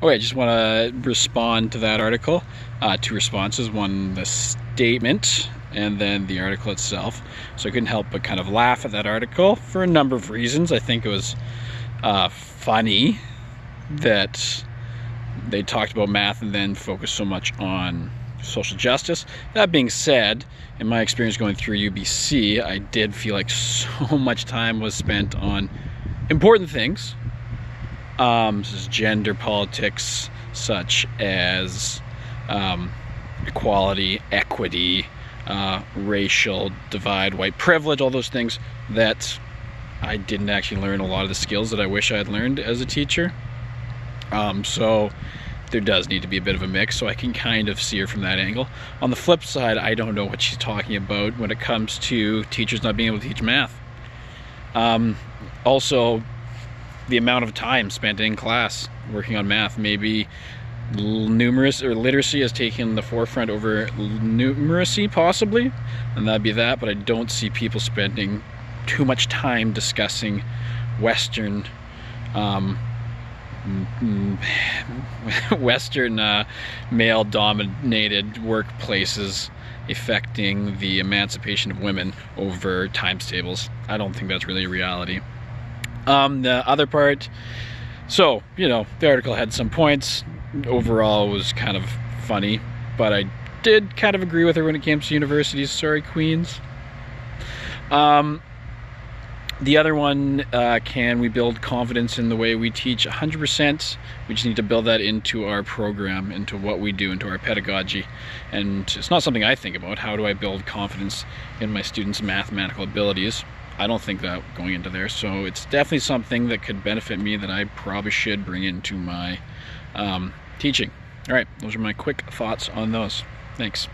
Oh, I just want to respond to that article. Uh, two responses. One, the statement, and then the article itself. So I couldn't help but kind of laugh at that article for a number of reasons. I think it was uh, funny that they talked about math and then focused so much on social justice. That being said, in my experience going through UBC, I did feel like so much time was spent on important things, um, gender politics, such as um, equality, equity, uh, racial divide, white privilege, all those things that I didn't actually learn a lot of the skills that I wish I had learned as a teacher. Um, so there does need to be a bit of a mix so I can kind of see her from that angle. On the flip side, I don't know what she's talking about when it comes to teachers not being able to teach math. Um, also, the amount of time spent in class working on math, maybe numerous or literacy has taken the forefront over numeracy possibly and that'd be that but i don't see people spending too much time discussing western um, western uh, male dominated workplaces affecting the emancipation of women over times tables. I don't think that's really a reality um, the other part so you know the article had some points overall was kind of funny, but I did kind of agree with her when it came to universities. Sorry, Queen's. Um, the other one, uh, can we build confidence in the way we teach? 100%. We just need to build that into our program, into what we do, into our pedagogy. And it's not something I think about. How do I build confidence in my students' mathematical abilities? I don't think that going into there. So it's definitely something that could benefit me that I probably should bring into my um, teaching. All right, those are my quick thoughts on those. Thanks.